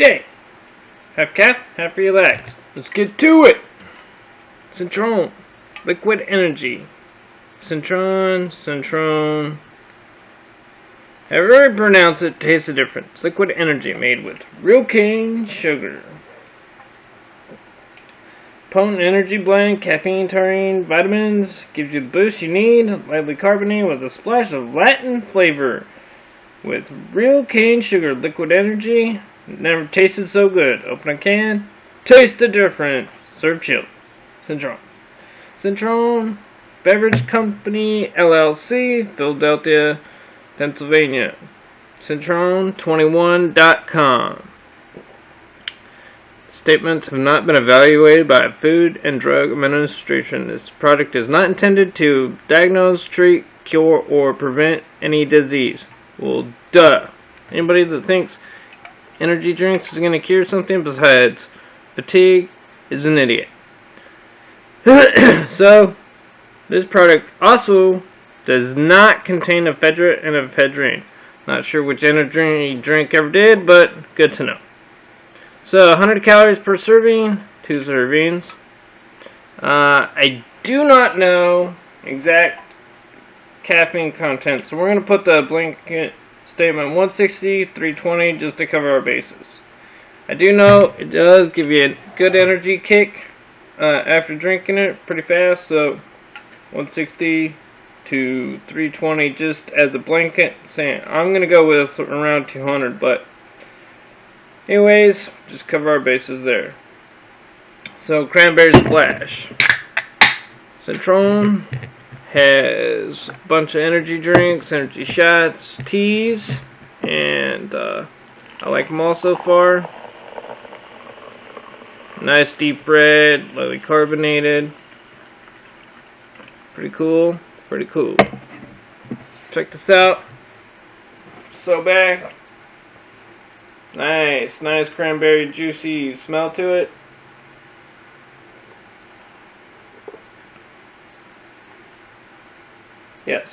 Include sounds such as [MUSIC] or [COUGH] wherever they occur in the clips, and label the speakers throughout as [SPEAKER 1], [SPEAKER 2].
[SPEAKER 1] day. Half caff, half relax. Let's get to it. Cintron, liquid energy. Cintron, Cintron. However you pronounce it, tastes the difference. Liquid energy made with real cane sugar. Potent energy blend, caffeine, taurine, vitamins, gives you the boost you need. Lightly carbonated with a splash of Latin flavor. With real cane sugar, liquid energy, never tasted so good. Open a can, taste the difference. Serve chilled. Cintron. Cintron Beverage Company, LLC, Philadelphia, Pennsylvania. Cintron21.com. Statements have not been evaluated by Food and Drug Administration. This product is not intended to diagnose, treat, cure, or prevent any disease. Well, duh. Anybody that thinks energy drinks is going to cure something besides fatigue is an idiot. [COUGHS] so, this product also does not contain ephedra and ephedrine. Not sure which energy drink ever did, but good to know. So 100 calories per serving, two servings. Uh, I do not know exact caffeine content, so we're going to put the blanket statement 160, 320 just to cover our bases. I do know it does give you a good energy kick uh, after drinking it pretty fast, so 160 to 320 just as a blanket saying I'm going to go with around 200, but Anyways, just cover our bases there. So, Cranberry Splash. Cintron has a bunch of energy drinks, energy shots, teas, and uh, I like them all so far. Nice deep red, lightly carbonated. Pretty cool, pretty cool. Check this out. So back. Nice, nice cranberry juicy smell to it. Yes.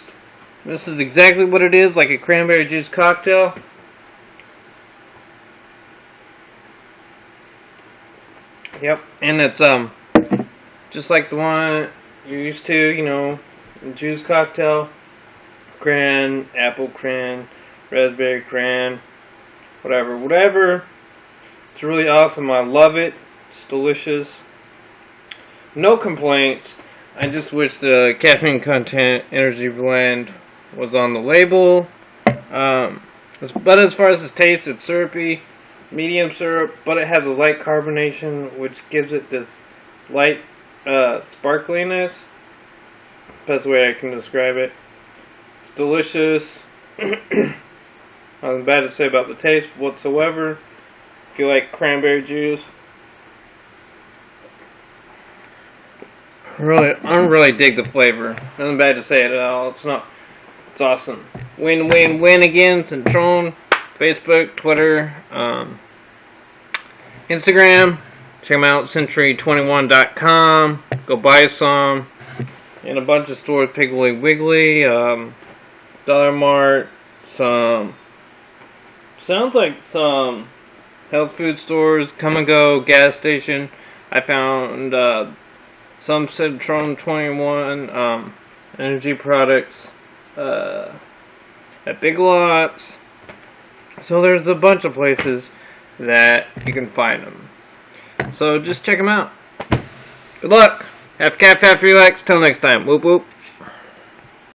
[SPEAKER 1] This is exactly what it is, like a cranberry juice cocktail. Yep, and it's um just like the one you're used to, you know, juice cocktail. Cran, apple cran, raspberry cran, whatever, whatever. It's really awesome. I love it. It's delicious. No complaints. I just wish the caffeine content energy blend was on the label. Um, but as far as the taste, it's syrupy, medium syrup, but it has a light carbonation, which gives it this light uh, sparkliness. That's the way I can describe it. It's delicious. [COUGHS] Nothing bad to say about the taste whatsoever. If you like cranberry juice. Really, I don't really dig the flavor. Nothing bad to say at all. It's not. It's awesome. Win, win, win again. Cintron, Facebook, Twitter, um, Instagram. Check them out. Century21.com. Go buy some. In a bunch of stores, Piggly Wiggly, um, Dollar Mart, some sounds like some health food stores, come and go, gas station. I found uh, some Cintron 21 um, energy products uh, at Big Lots. So there's a bunch of places that you can find them. So just check them out. Good luck. Have caff, half relax. Till next time. Whoop whoop.